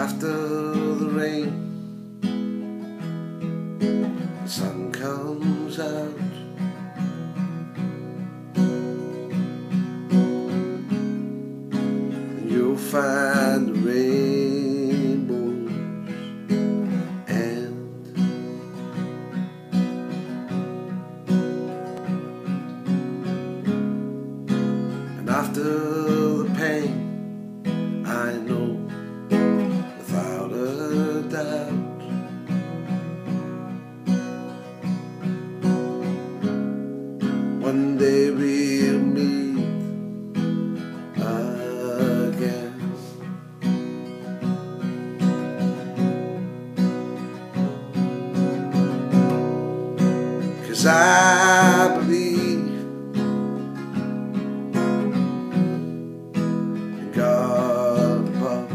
after the rain the sun comes out. find the rain. I in God above.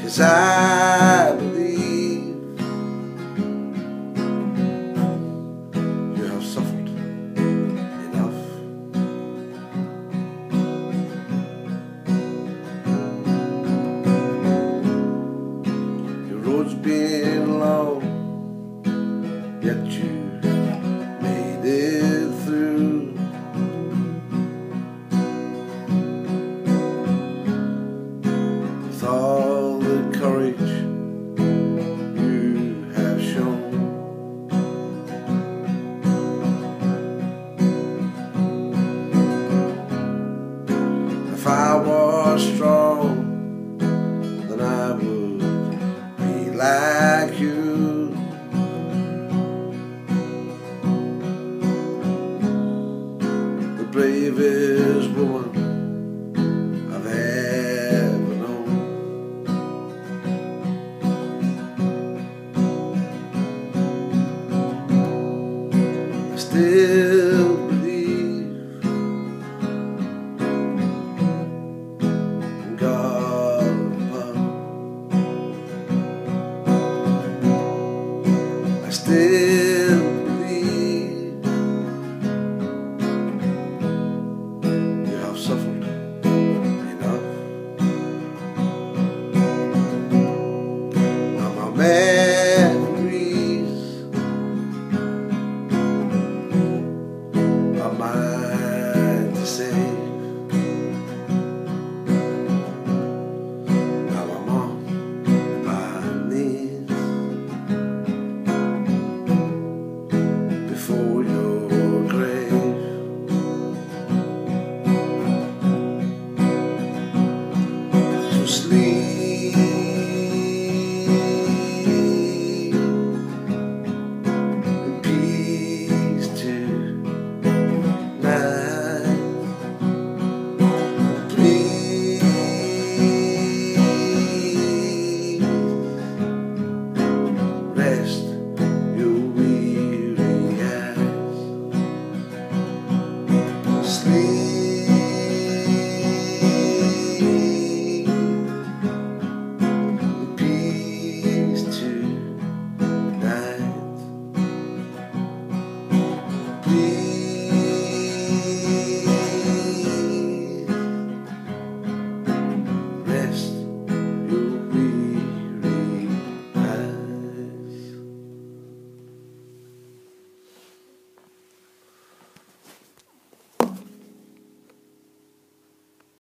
Cause I like you. The bravest woman. Stay. sleep.